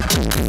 Thank